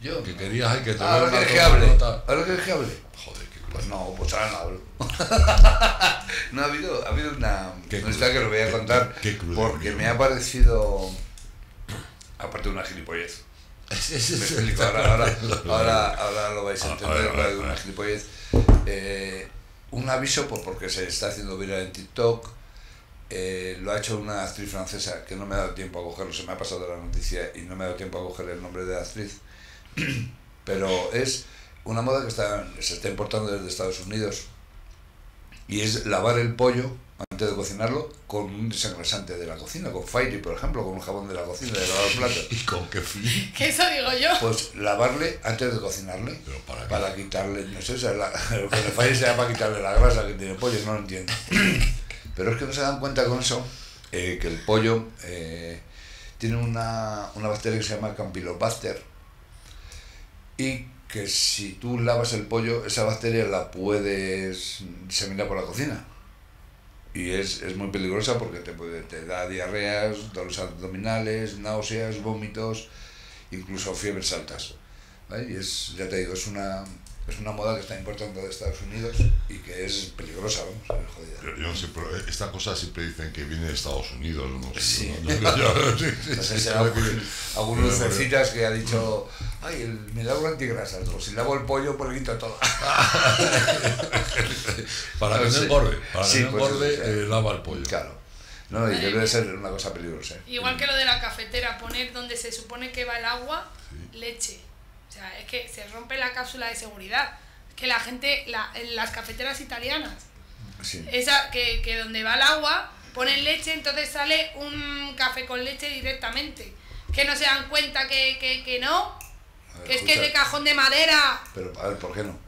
Yo. Que querías que te Ahora quieres que hable. Ahora quieres que hable. Joder, qué Pues clase. no, pues ahora no hablo. no, ha habido, ha habido una, historia que lo voy a contar qué- qué porque me ha parecido, aparte de una gilipollez. Me explico, ahora, ahora, ahora, ahora lo vais a entender, ver, a ver, una gilipollez. Eh, un aviso por, porque se está haciendo viral en TikTok. eh, lo ha hecho una actriz francesa que no me ha dado tiempo a cogerlo, se me ha pasado la noticia y no me ha dado tiempo a coger el nombre de la actriz. Pero es una moda que está, se está importando desde Estados Unidos y es lavar el pollo antes de cocinarlo con un desengrasante de la cocina, con Fairy, por ejemplo, con un jabón de la cocina de lavar platos. ¿Y con qué fin? Que eso digo yo. Pues lavarle antes de cocinarle. ¿Pero para qué? Para quitarle, no sé, o sea, la, lo que le falla sea para quitarle la grasa que tiene el pollo, no lo entiendo. Pero es que no se dan cuenta con eso eh, que el pollo eh, tiene una, una bacteria que se llama Campylobacter y que si tú lavas el pollo, esa bacteria la puedes diseminar por la cocina. Y es, es muy peligrosa porque te, puede, te da diarreas, dolores abdominales, náuseas, vómitos, incluso fiebres altas. ¿vale? Y es, ya te digo, es una, es una moda que está importando de Estados Unidos y que es peligrosa, vamos, es jodida. Yo, yo no sé, pero esta cosa siempre dicen que viene de Estados Unidos, no sé. Sí. ¿no? Yo- sí, sí, No sé sí, si creo algún, que- algún pero- lucecitas que ha dicho, ay, el milagro antigrasas, o si lavo el pollo, pues le quito todo. Para que No engorde, para Sí, que no pues engorde, sí. eh, lava el pollo. Claro. No, y debe de ser una cosa peligrosa. ¿eh? Igual que lo de la cafetera, poner donde se supone que va el agua, leche. O sea, es que se rompe la cápsula de seguridad. Es que la gente, la, en las cafeteras italianas, Sí. esa que, que donde va el agua, ponen leche, entonces sale un café con leche directamente. Que no se dan cuenta que, que, que no, ver, que es que es de cajón de madera. Pero, a ver, ¿por qué no?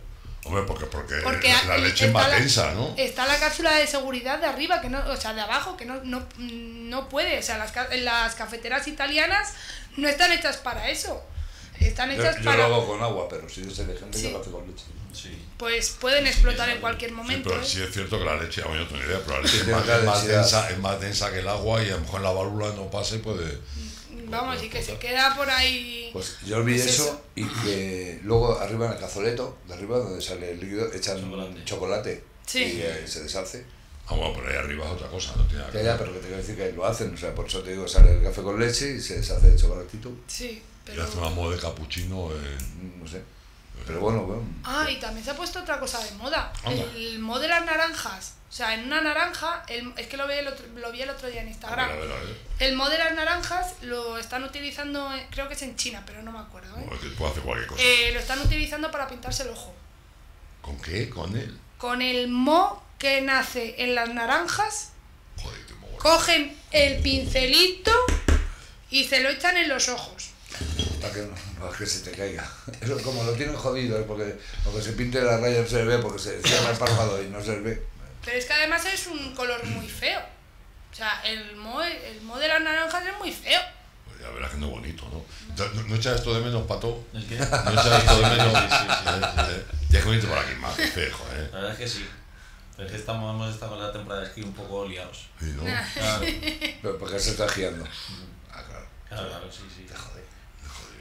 Hombre, porque, porque, Porque la, leche es está más la- densa, ¿no? Está la cápsula de seguridad de arriba, que no, o sea, de abajo, que no, no, no puede. O sea, las, las cafeteras italianas no están hechas para eso. Están Yo, hechas yo para. lo hago con agua, pero si es de gente Sí. que lo hace con leche. Sí. Pues pueden explotar en cualquier Sí, momento. pero sí es cierto que la leche, bueno, yo no tengo idea, pero la leche es más, es más densa, es más densa que el agua y a lo mejor en la válvula no pase, puede... Vamos, y que se queda por ahí. Pues yo vi Pues eso, eso. y que luego arriba en el cazoleto, de arriba donde sale el líquido, echan Chocolate. chocolate, Sí. y eh, se deshace. Ah, bueno, pero ahí arriba es otra cosa, no tiene nada que Ya, ya, ver. pero que te quiero decir que lo hacen, o sea, por eso te digo, sale el café con leche y se deshace el chocolatito, Sí, Y pero. hace una moda de capuchino, eh, no sé. Pero bueno, bueno. Ah, y también se ha puesto otra cosa de moda. Anda. El mod de las naranjas. O sea, en una naranja, el- es que lo vi, el otro, lo vi el otro día en a Instagram. ver, a ver, a ver. El mod de las naranjas lo están utilizando, eh, creo que es en China, pero no me acuerdo. ¿eh? Bueno, es que puede hacer cualquier cosa. Eh, lo están utilizando para pintarse el ojo. ¿Con qué? ¿Con él? Con el mo que nace en las naranjas, Joder, qué cogen el pincelito y se lo echan en los ojos. Para que no, para que se te caiga. Eso como lo tienen jodido, ¿eh? porque aunque se pinte la raya no se le ve, porque se cierra el párpado y no se le ve. Pero es que además es un color muy feo. O sea, el mo, el mo de las naranjas es muy feo. Pues ya verás que no es bonito, ¿no? ¿No, no echas esto de menos, Pato? ¿El qué? ¿No echas esto de menos? Sí, sí, sí, sí, sí. Tienes que venirte por aquí más, fejo, ¿eh? La verdad es que sí. Pero es que estamos, hemos estado con la temporada de esquí un poco liados. Sí, ¿no? Claro, Pero porque se está guiando. Ah, claro. claro, claro, sí, sí. Te jode.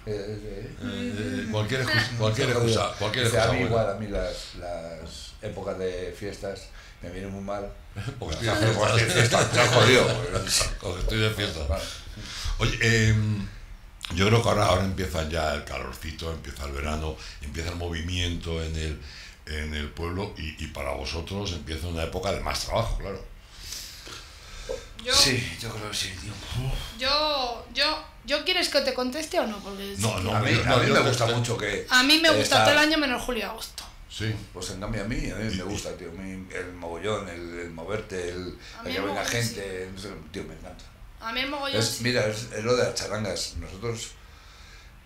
Eh, eh, eh. Cualquier excusa, cualquier excusa, cualquier excusa a mí igual, a mí las, las épocas de fiestas me vienen muy mal. Porque estoy de fiesta. te jodido. Porque estoy de fiesta. Oye, em, Yo creo que ahora, ahora empieza ya el calorcito, empieza el verano, empieza el movimiento en el, en el pueblo y, y para vosotros empieza una época de más trabajo, claro. Yo, Sí, yo creo que sí, tío. yo, yo, yo quieres que te conteste o no, porque No, no, a mí, yo- no, a mí yo me gusta mucho que... a mí me gusta todo el año menos julio y agosto. Sí. Pues en cambio a mí, a mí me gusta, tío. a mí el mogollón, el, el moverte, el, A el que venga gente, no sé, tío, me encanta. A mí el mogollón Es, sí. mira, es, es lo de las charangas. Nosotros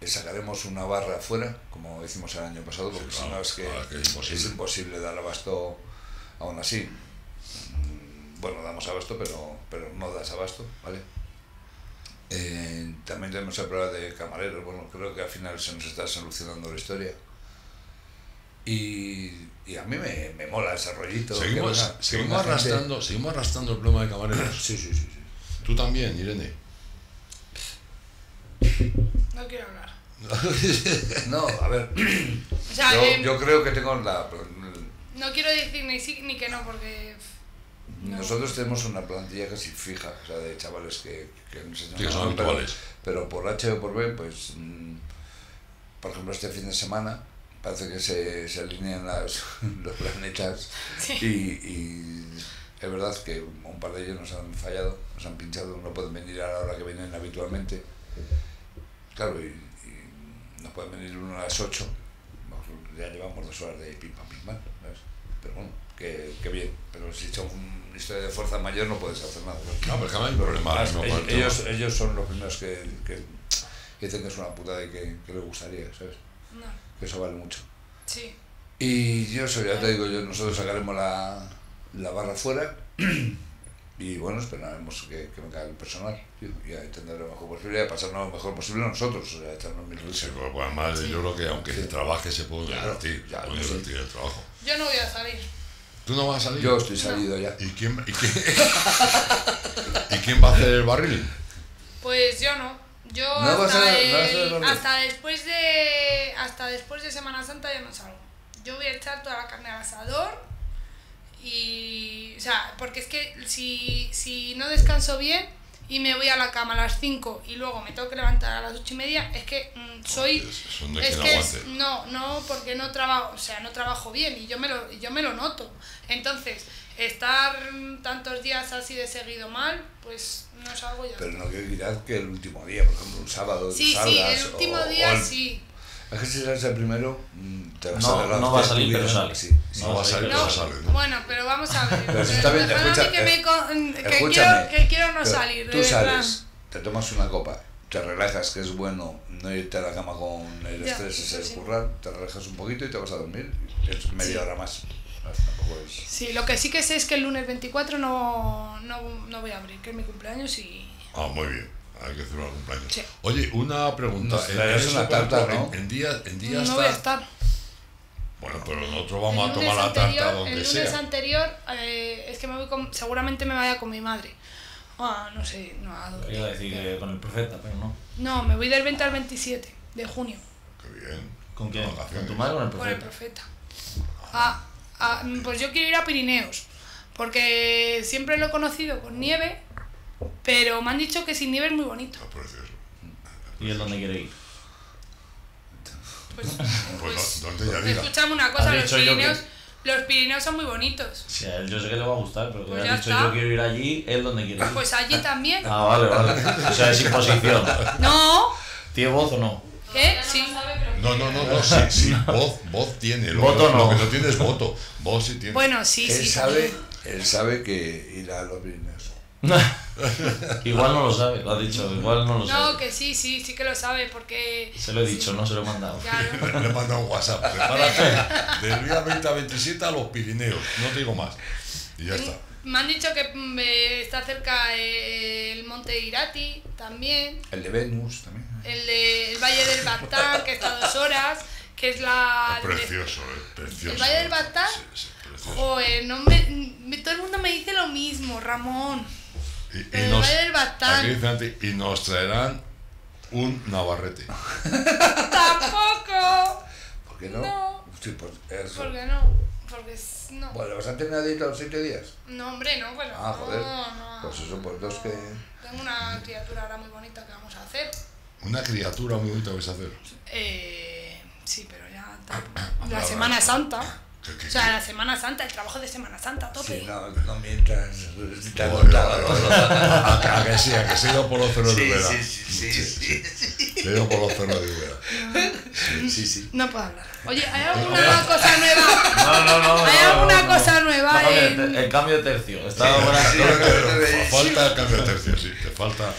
eh, sacaremos una barra afuera, como hicimos el año pasado, porque Sí, si no es que, claro, que es imposible. es imposible dar abasto aún así. Mm, Bueno, damos abasto, pero, pero no das abasto, ¿vale? Eh, también tenemos el problema de camareros. Bueno, creo que al final se nos está solucionando la historia. Y, y a mí me, me mola ese rollito. que Seguimos, venga- seguimos, venga gente. arrastrando, seguimos arrastrando el problema de camareros. Sí, sí, sí. sí. Tú también, Irene. No quiero hablar. No, a ver, O sea, yo, em, yo creo que tengo la... no quiero decir ni sí ni que no, porque. No. Nosotros tenemos una plantilla casi fija, o sea, de chavales que, que nos Sí, que son pero- habituales. Pero, por H o por B, pues, mm, por ejemplo, este fin de semana parece que se, se alinean las, los planetas Sí. y, y es verdad que un par de ellos nos han fallado, nos han pinchado, no pueden venir a la hora que vienen habitualmente. Claro, y, y nos pueden venir uno a las 8, ya llevamos dos horas de pim pam pim pam. Pero bueno, que, que bien, pero si son una historia de fuerza mayor no puedes hacer nada. ¿no? No, pero es que no hay problema. Además, no, ellos, ellos, ellos son los primeros que, que, que dicen que es una putada y que, que les gustaría, ¿sabes? No. Que eso vale mucho. Sí. Y yo eso, ya te digo, yo, nosotros sacaremos la, la barra fuera y bueno, esperaremos que, que venga el personal tío, y ahí tendré lo mejor posible de pasarnos lo mejor posible nosotros, o sea, echarnos mil Sí, risas. además yo creo que aunque se trabaje se puede Claro, divertir, ya, se puede sí. divertir el trabajo. Yo no voy a salir. ¿Tú no vas a salir? Yo estoy salido ya. ¿Y quién, y, quién, ¿Y quién va a hacer el barril? Pues yo no. Yo No hasta, a- el- hasta después de hasta después de Semana Santa ya no salgo. Yo voy a echar toda la carne al asador y o sea, porque es que si, si no descanso bien y me voy a la cama a las 5 y luego me tengo que levantar a las 8 y media, es que mm, soy Es un de es que es- no, no, porque no trabajo, o sea, no trabajo bien y yo me lo, yo me lo noto. Entonces, estar mm, tantos días así de seguido mal, pues no es algo ya. Pero no quiero quitar que el último día, por ejemplo, un sábado, Sí, sí, salgas, el último o- día o el- sí. Es que si sales el primero, mm, te vas No, a dar no la va a salir, pero sale. Sí, sí. No va a salir, No, pero sale. ¿no? bueno, pero vamos a ver. Pero si está bien, Déjame escucha, que, me eh, con- que, quiero, Escúchame. que quiero no pero salir. Tú sales, te tomas una copa, te relajas, que es bueno no irte a la cama con el Ya, estrés ese sí. currar, te relajas un poquito y te vas a dormir. Es media Sí. hora más. Tampoco es... Sí, lo que sí que sé es que el lunes 24 no, no, no voy a abrir, que es mi cumpleaños y... Ah, muy bien. Hay que celebrar el cumpleaños. Sí. Oye, una pregunta. En- en una tarta, ¿no? En, en día, en día No está- voy a estar. Bueno, pero nosotros vamos el a lunes tomar la anterior, tarta el donde lunes sea. anterior eh, es que me voy con, seguramente me vaya con mi madre. Ah, no sé, no, a dónde. Quería decir que con el profeta, pero no. No, me voy del 20 al 27 de junio Qué bien. ¿Con quién? ¿Con tu madre o con el con el profeta? profeta. Ah, ah, pues yo quiero ir a Pirineos, porque siempre lo he conocido con nieve, pero me han dicho que sin nieve es muy bonito. Está precioso. ¿Y él dónde quiere ir? Pues, Pues, pues ¿dónde ya diga? escúchame una cosa, los que- Pirineos, los Pirineos son muy bonitos. Sí, a él yo sé que le va a gustar, pero Pues ya has dicho está. yo quiero ir allí, él dónde quiere ir. Pues allí también. Ah, vale, vale. O sea, es imposición. No, ¿Tiene voz o no? ¿qué? Sí. No, no, no, no, sí, sí, voz, voz tiene. Lo, Voto que, lo no. que no tiene es voto. Voz sí tiene. Bueno, sí, él sí. sabe, él sabe que irá a los Pirineos. igual no lo sabe, lo ha dicho, igual no lo No, sabe. que sí, sí, sí que lo sabe, porque... Se lo he dicho, no se lo he mandado. Claro. Le he mandado un WhatsApp. Prepárate del día 20 a 27 a los Pirineos. No te digo más. Y ya está. Me han dicho que mm, eh, está cerca eh, el monte Irati también, El de Venus también. el, de, el Valle del Batán, que está a dos horas, que es la... Es precioso, eh, precioso. ¿El Valle del Batán? Sí, sí, precioso. Joder, no me, me- todo el mundo me dice lo mismo, Ramón. Y, nos, aquí dice y nos traerán un navarrete. ¡Tampoco! ¿Por qué no? No. Sí, pues eso. ¿Por qué no? Porque es- no. Bueno, ¿le vas a tener adicto a los siete días? No, hombre, no, bueno. Ah, joder. No, no. Pues eso, pues dos que... Tengo una criatura ahora muy bonita que vamos a hacer. Una criatura muy bonita vais a hacer. Eh, sí, pero ya. La Semana Santa. O sea, la Semana Santa, el trabajo de Semana Santa, tope. Sí, no, no mientras. Te ha Bueno, contado. a, que- a que sí, a que se ha ido por los cerros de Sí, Ubera. sí, sí, sí, sí. Se ha ido por los cerros de Ubera. Sí, sí. No puedo hablar. Oye, ¿hay alguna cosa nueva? No, no, no. ¿Hay alguna no, no. cosa nueva El cambio de tercio. Estaba buena. Falta el cambio de tercio, sí, te falta.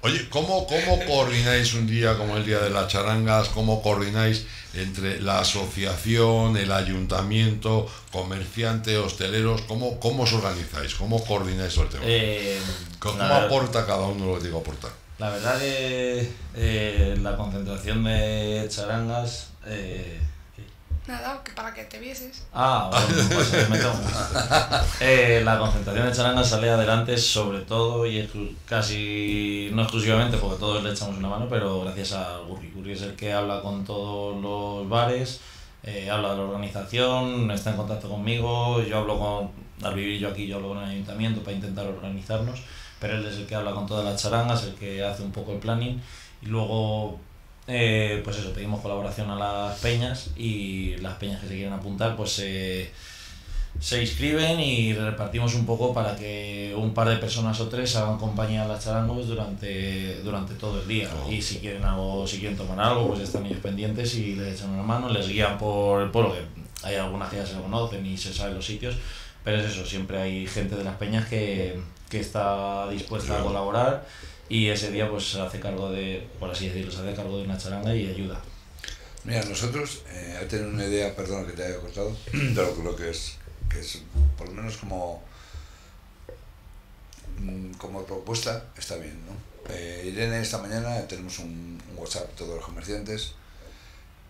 Oye, ¿cómo, ¿cómo coordináis un día como el Día de las Charangas? ¿Cómo coordináis entre la asociación, el ayuntamiento, comerciantes, hosteleros? ¿Cómo, cómo os organizáis? ¿Cómo coordináis el tema? Eh, ¿Cómo aporta cada uno lo que digo aportar? La verdad que eh, la concentración de charangas. eh. Nada, que para que te vieses. Ah, bueno, pues eh, me tomo. Eh, la concentración de charangas sale adelante sobre todo y casi no exclusivamente porque todos le echamos una mano, pero gracias a Gurri. Gurri es el que habla con todos los bares, eh, habla de la organización, está en contacto conmigo, yo hablo con, al vivir yo aquí, yo hablo con el ayuntamiento para intentar organizarnos, pero él es el que habla con todas las charangas, el que hace un poco el planning y luego eh, pues eso, pedimos colaboración a las peñas y las peñas que se quieren apuntar, pues se se inscriben y repartimos un poco para que un par de personas o tres hagan compañía a las charangos durante, durante todo el día. Oh. Y si quieren algo, si quieren tomar algo, pues están ellos pendientes y les echan una mano, les guían por el pueblo, que hay algunas que ya se conocen y se saben los sitios, pero es eso, siempre hay gente de las peñas que, que está dispuesta a colaborar y ese día pues se hace cargo de, por así decirlo, se hace cargo de una charanga y ayuda. Mira, nosotros, eh, hay tener una idea, perdona que te haya cortado, de lo, que- lo que es, que es por lo menos como, mm, como propuesta, está bien, ¿no? Eh, Irene, esta mañana tenemos un, un WhatsApp, todos los comerciantes,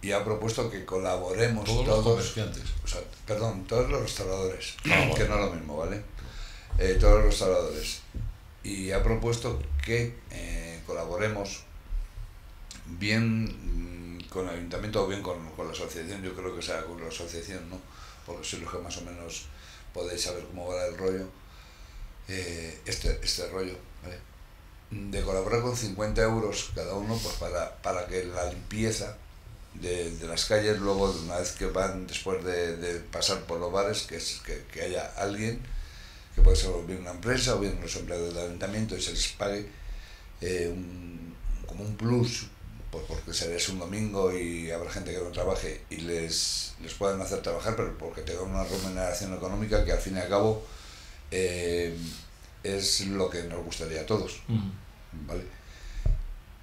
y ha propuesto que colaboremos Todos todos, los comerciantes. o sea, perdón, todos los restauradores, Ah, vale. que no es lo mismo, ¿vale? Eh, todos los restauradores. Y ha propuesto que eh, colaboremos bien mm, con el ayuntamiento o bien con, con la asociación. Yo creo que sea con la asociación, ¿no? Porque sois los que más o menos podéis saber cómo va el rollo. eh, este, este rollo, ¿vale? De colaborar con 50 euros cada uno pues para, para que la limpieza de, de las calles, luego una vez que van después de, de pasar por los bares, que, es, que, que haya alguien, que puede ser bien una empresa o bien los empleados del ayuntamiento y se les pague eh, un- como un plus, pues porque será es un domingo y habrá gente que no trabaje y les, les puedan hacer trabajar, pero porque tengan una remuneración económica que al fin y al cabo eh, es lo que nos gustaría a todos. ¿vale?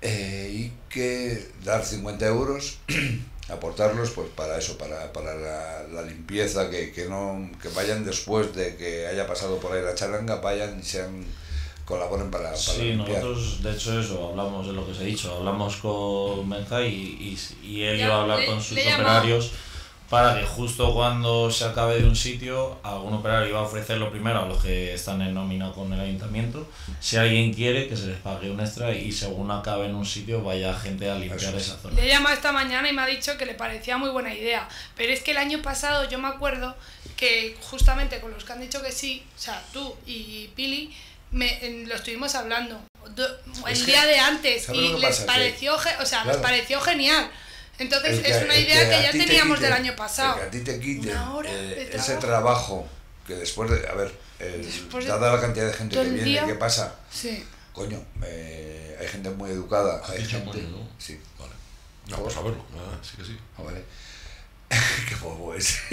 Eh, y que dar 50 euros, aportarlos pues para eso, para, para la, la limpieza, que, que, no, que vayan después de que haya pasado por ahí la charanga, vayan y sean colaboren para, para Sí, limpiar. nosotros de hecho eso, hablamos de lo que os he dicho, hablamos con Benja y, y, y él Ya, iba a hablar le- con sus operarios para que justo cuando se acabe de un sitio, algún operario iba a ofrecerlo primero a los que están en nómina con el ayuntamiento, si alguien quiere que se les pague un extra y según acabe en un sitio vaya gente a limpiar Eso es. esa zona. Le he llamado esta mañana y me ha dicho que le parecía muy buena idea. Pero es que el año pasado yo me acuerdo que justamente con los que han dicho que sí, o sea, tú y Pili, me, en- lo estuvimos hablando do- Es el que, día de antes ¿sabes y les pareció, o sea, claro. les pareció genial. Entonces que- es una idea que, ya te teníamos del año pasado. que a ti te hora eh, de ese trabajo. trabajo que después de, a ver, eh, Después de dada la cantidad de gente que viene, día. ¿qué pasa? Sí. Coño, eh, hay gente muy educada, hay gente... ¿no? Sí, Vale. No, pues a verlo. Ah, sí que sí. ah, vale. Qué bobo es.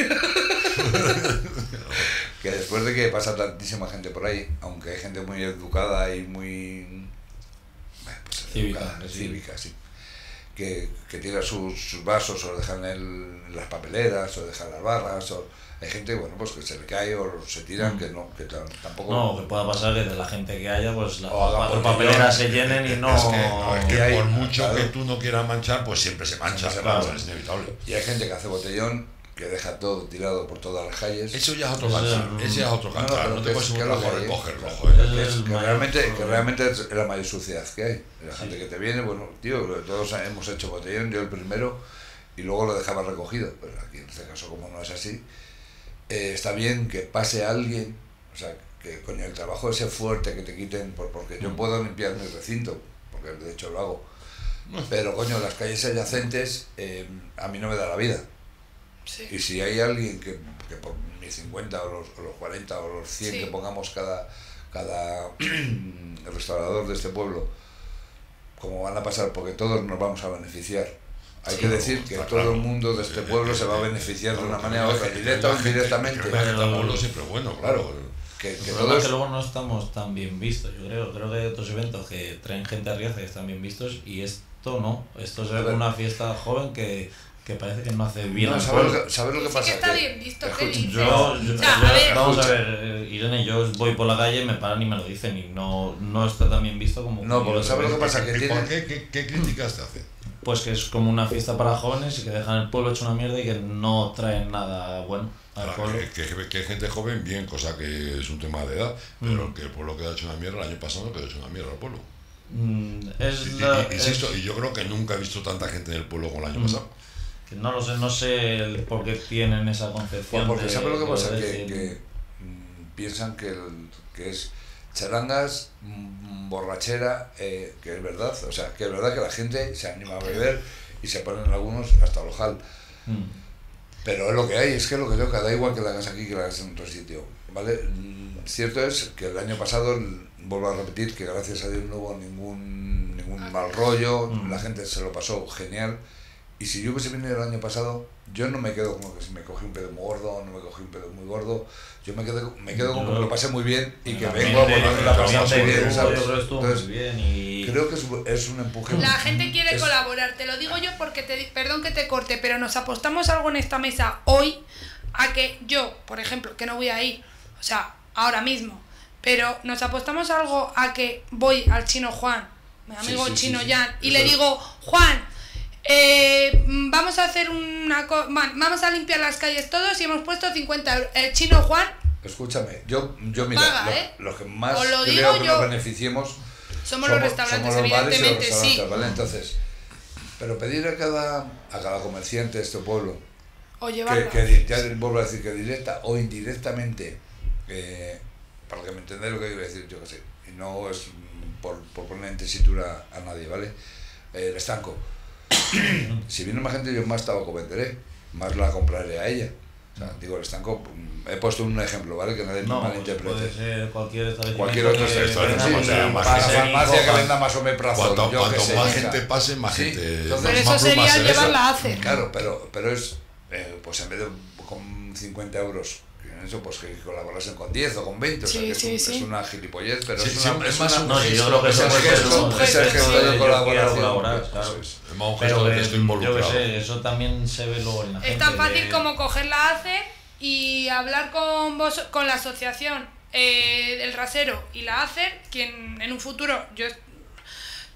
que después de que pasa tantísima gente por ahí, aunque hay gente muy educada y muy... bueno, pues, Cívica, educada, que sí. cívica, sí. Que, que tira sus, sus vasos o dejan el- en las papeleras o dejan las barras o hay gente bueno pues que se le cae o se tiran Mm. que no que tam- tampoco No, que pueda pasar que de la gente que haya, pues las cuatro papeleras se llenen y no... Es que, no, es que Y hay- por mucho claro. que tú no quieras manchar, pues siempre se mancha. Siempre se claro, mancha. es inevitable. y hay gente que hace botellón que deja todo tirado por todas las calles Eso ya es otro Eso cantar. es- Ese ya es otro No, no, cantar. pero No, que te puedes es- que recogerlo, claro. joder. Es que, mayor realmente, que realmente es la mayor suciedad que hay. La Sí. gente que te viene, bueno, tío, todos hemos hecho botellón, yo el primero, y luego lo dejaba recogido. Pero aquí en este caso, como no es así, eh, está bien que pase alguien, o sea, que coño, el trabajo ese fuerte que te quiten, por, porque yo Mm. puedo limpiar mi recinto, porque de hecho lo hago. Pero coño, las calles adyacentes eh, a mí no me da la vida. Sí. Y si hay alguien que, que por mis 50 o los, o los 40 o los 100 Sí. que pongamos cada, cada restaurador de este pueblo, como van a pasar, porque todos nos vamos a beneficiar. Hay Sí. que decir que todo claro. el mundo de este pueblo se va a beneficiar de claro, una que manera u otra, directa o que indirectamente. que pueblo siempre es bueno, Claro, claro. que, que problema es todos... que luego no estamos tan bien vistos, yo creo. Creo que hay otros eventos que traen gente a Riaza y están bien vistos y esto no. Esto como una fiesta joven que, que parece que no hace bien No, ¿sabes, lo que, sabes lo que Sí pasa? que está bien visto, ¿qué dices? Yo, yo- O sea, yo- a ver, vamos a ver, eh, Irene, yo voy por la calle, me paran y me lo dicen y no, no está tan bien visto como... No, ¿sabes lo que pasa? Que ¿Y tienen- por qué? ¿Qué, qué críticas te hacen? Pues que es como una fiesta para jóvenes y que dejan el pueblo hecho una mierda y que no traen nada bueno al pueblo. que, que, que hay gente joven, bien, cosa que es un tema de edad, pero Mm. que el pueblo queda hecho una mierda, el año pasado quedó hecho una mierda el pueblo. Mm, es Y, la- y- insisto, y yo creo que nunca he visto tanta gente en el pueblo como el año Mm. pasado. Que no lo sé, no sé el por qué tienen esa concepción. Pues porque de- ¿sabes lo que de pasa? Que, mm, piensan que, el- que es charangas, mm, borrachera, eh, que es verdad, o sea, que es verdad que la gente se anima a beber y se ponen algunos hasta el ojal. Mm. Pero es lo que hay, es que es lo que toca, da igual que la hagas aquí que la hagas en otro sitio. ¿vale? Mm, Cierto es que el año pasado, vuelvo a repetir, que gracias a Dios no hubo ningún, ningún mal rollo, Mm. la gente se lo pasó genial. Y si yo hubiese venido el año pasado, yo no me quedo como que si me cogí un pedo muy gordo, no me cogí un pedo muy gordo, yo me quedo, me quedo con que me lo pasé muy bien y que vengo a volverme la ambiente muy bien, ¿sabes? Entonces, muy bien y... creo que es, es un empuje. La gente quiere Es- colaborar, te lo digo yo porque te perdón que te corte, pero nos apostamos algo en esta mesa hoy a que yo, por ejemplo, que no voy a ir, o sea, ahora mismo, pero nos apostamos algo a que voy al chino Juan, mi amigo sí, sí, chino sí. Jan, y Eso le digo, Juan, eh, vamos a hacer una co- va- vamos a limpiar las calles todos y hemos puesto 50 euros. El chino Juan Escúchame, yo, yo mira, Paga, lo, ¿eh? lo que más lo creo que yo. nos beneficiemos somos, los restaurantes, somos los los evidentemente, sí. restaurantes, ¿vale? Entonces, pero pedir a cada, a cada comerciante de este pueblo, O que, ya vuelvo a decir que directa o indirectamente, eh, para que me entendáis lo que quiero decir, yo qué sé, y no es por, por poner en tesitura a nadie, ¿vale? Eh, el estanco. Si viene más gente, yo más tabaco venderé, más la compraré a ella. O sea, digo, el estanco, mm, he puesto un ejemplo, ¿vale? Que nadie me No, pues malinterprete. puede ser cualquier establecimiento. Cualquier otro que establecimiento, sí, o sea, más que farmacia que venda más omeprazol, Cuanto, yo cuanto sé, más gente pase, más Sí, gente. entonces- Pero más eso sería llevarla a hacer. Claro, pero, pero es, eh, pues en vez de con 50 euros, eso pues que colaborasen con 10 o con 20, o sea Sí, que es, sí, un- sí. es una gilipollez, pero Sí, es, una, es es más un No, sí, yo creo que es el gesto, un es el gesto gesto de colaboración. colaborar, Eso claro. es. Es más un Pero gesto que, estoy yo involucrado. que sé, eso también se ve luego en la Es tan fácil de- como coger la ACE y hablar con vos, con la asociación eh, del rasero y la ACER, quien en un futuro, yo,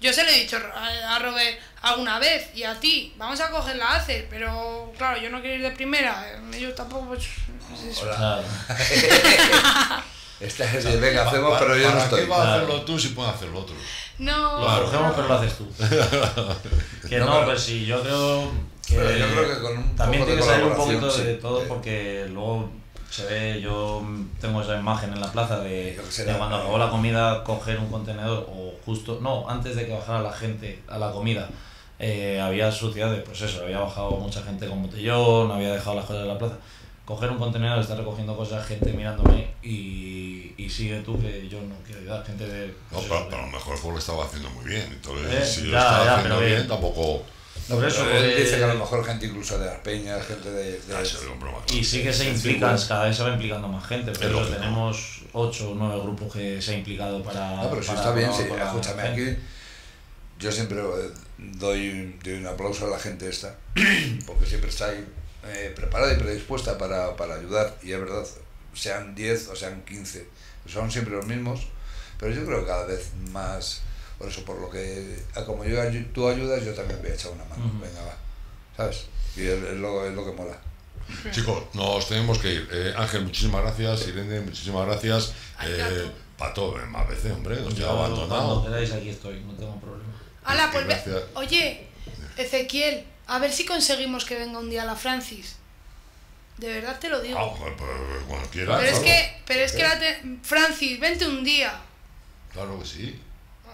yo se lo he dicho a, a Robert alguna vez y a ti, vamos a coger la ACER, pero claro, yo no quiero ir de primera, eh, yo tampoco... Pues, es eso. Hola. Esta es de, venga, hacemos, pa- pero yo no ¿Para estoy. qué va a hacerlo tú si pueden hacerlo otros? No, Lo cogemos, pero lo haces tú. que No, no, pero- pues sí, yo creo que. Pero yo creo que con un También poco de tiene que salir un poquito de todo Eh. porque luego se ve, yo tengo esa imagen en la plaza de, de cuando acabó la comida coger un contenedor o justo, no, antes de que bajara la gente a la comida. eh, había suciedad de, pues eso, había bajado mucha gente con botellón, había dejado las cosas en la plaza. Coger un contenedor, estar recogiendo cosas, gente mirándome y, y sigue tú que yo no quiero ayudar, gente de... No, pues pero, eso, pero a lo mejor el pueblo estaba haciendo muy bien. Entonces, Eh, si lo ya, estaba ya, haciendo bien, bien. tampoco. Por eso, Pero él porque- dice que a lo mejor gente incluso de las peñas, gente de... de- Ah, eso es un broma. Y sí que se Sí, implican, sí. cada vez se va implicando más gente, pero tenemos 8 o 9 grupos que se ha implicado para... No, pero si para está bien, colaborar sí, escúchame, gente. aquí yo siempre eh, doy, doy un aplauso a la gente esta, porque siempre está ahí eh, preparada y predispuesta para, para ayudar, y es verdad, sean 10 o sean 15, son siempre los mismos, pero yo creo que cada vez más, por eso, por lo que, ah, como yo, tú ayudas, yo también voy a echar una mano, venga, va, ¿sabes? Y es, es lo, es lo que mola. Chicos, nos tenemos que ir. Eh, Ángel, muchísimas gracias. Irene, muchísimas gracias. Eh, Pato, eh, más veces, hombre, nos Yo, lleva abandonado. Cuando queráis aquí estoy, no tengo problema. Hala, pues ve- Gracias. Oye, Ezequiel, a ver si conseguimos que venga un día la Francis. De verdad te lo digo. Ah, pues, cuando quieras, pero es que, pero es que la te- Francis, vente un día. Claro que sí.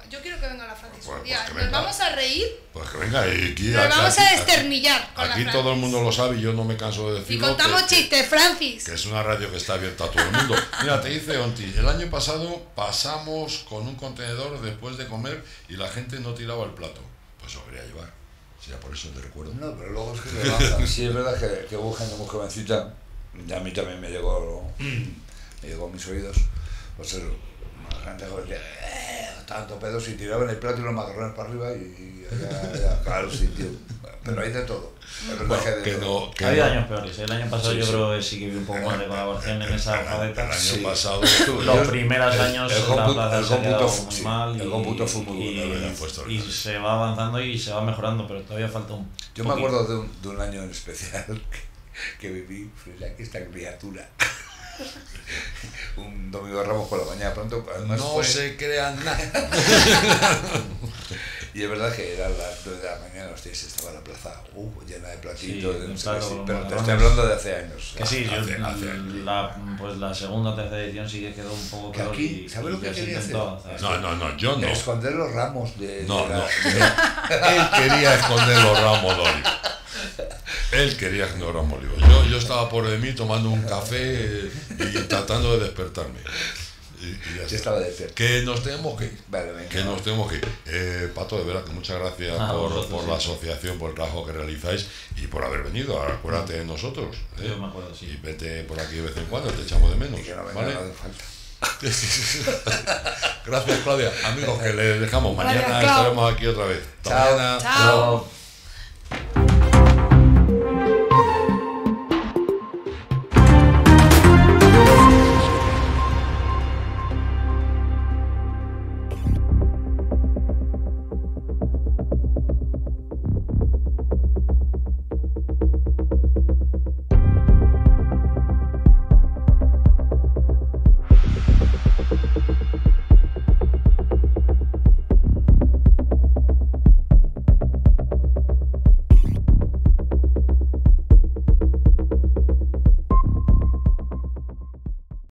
Yo quiero que venga la Francis Pues- un día. pues que Nos venga. vamos a reír, Pues que venga, y aquí, nos aquí- vamos a aquí- desternillar Aquí todo el mundo lo sabe y yo no me canso de Y decirlo. contamos que- que- chistes, Francis. que es una radio que está abierta a todo el mundo. Mira, te dice Onti, el año pasado pasamos con un contenedor después de comer y la gente no tiraba el plato. Pues lo quería llevar. Sí, ya por eso te recuerdo. No, pero luego es que se baja. Sí, es verdad que, que hubo gente muy jovencita, y a mí también me llegó, me llegó a mis oídos, pues eso, una gente eh, tanto pedos y tiraban el plato y los macarrones para arriba y, ya, claro, sí, tío. Pero hay de todo. Bueno, que hay de que todo. no, que Ha habido no- años peores. El año pasado Sí, yo sí. creo que sí que vi un poco más de colaboración en esa el, alfabeta. año Sí. pasado Los Yo- primeros el- años el la plaza el se ha muy mal el y, cómputo fue la fue y se va avanzando y se va mejorando, pero todavía falta un Yo me acuerdo de un, de un año en especial que, que viví frente a esta criatura. un domingo de Ramos por la mañana pronto. Además no fue- se crean nada. Y es verdad que eran las 9 de la mañana, hostias, estaba la plaza uh, llena de platitos, Sí, de no sé claro, los pero te estoy hablando de hace años. Que sí, yo- Hace- hace- la, pues la segunda o tercera edición sí que quedó un poco Que peor aquí, y, ¿sabes y lo que quería hacer? No, no, no, yo no. Esconder los ramos de. No, de la- no. Él quería esconder los ramos de olivo. Él quería esconder los ramos de olivo. Yo, yo estaba por de mí tomando un café y tratando de despertarme. Y, y ya está. estaba despierto. Que nos tenemos que ir. Vale, venga. Que nos tenemos que ir. Eh, Pato, de verdad que muchas gracias A por, vosotros, por sí. la asociación, por el trabajo que realizáis y por haber venido. Acuérdate de nosotros. ¿eh? Yo me acuerdo, sí. Y vete por aquí de vez en cuando, te echamos de menos. Y que no venga ¿vale? nada de falta. Gracias, Claudia. Amigos, que les dejamos. Mañana estaremos aquí otra vez. Hasta Chao. mañana. Chao. Pero-